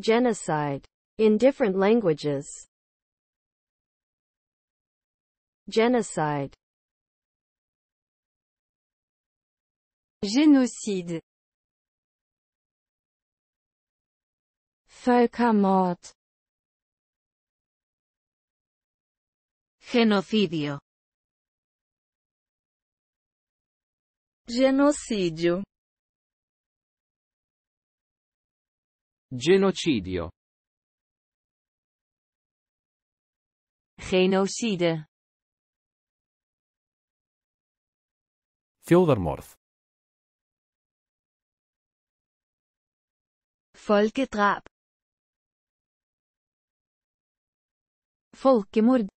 genocide, in different languages. Genocide, Génocide. Völkermord. Genocidio. Genocídio. Genocidio. Genocide. Þjóðarmorð. Folkedrab. Folkmord.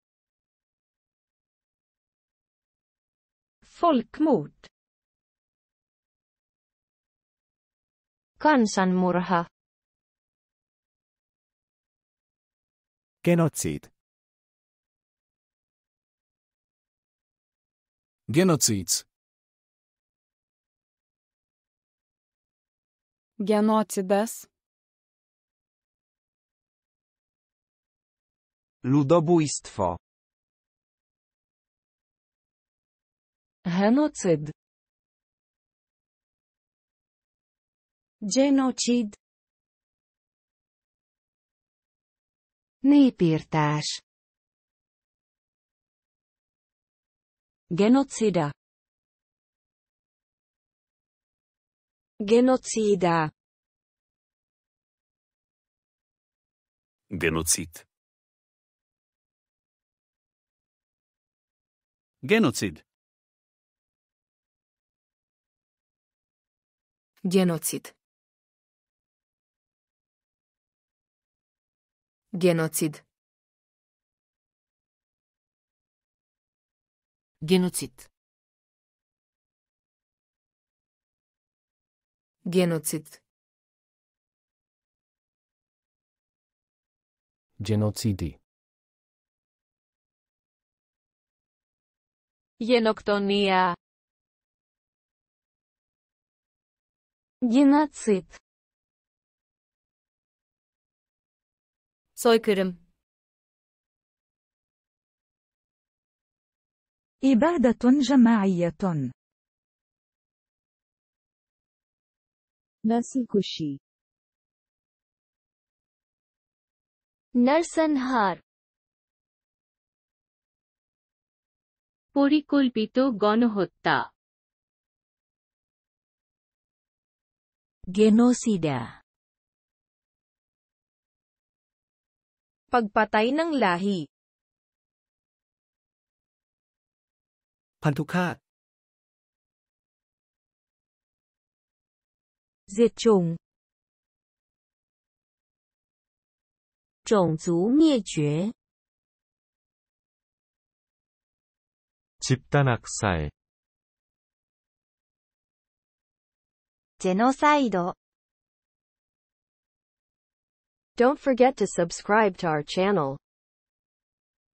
Folkmord. Kansanmurha. Genozid. Genocids. Genocidas. Ludobójstwo. Genocid. Genocid. Népírtás. Genocida. Genocida. Genocid. Genocid. Genocid. Genocid. Genocid. Genocid. Genocidi. Γενοκτονία. Genocid. Soykırım. إبادة جماعية. Nasıl kuşi? Narsanhar, পরিকল্পিত গণহত্যা Genocida. Pagpatay ng lahi. Pantukat. Diệt chủng. 种族灭绝。 집단 학살, 제노사이드. Don't forget to subscribe to our channel.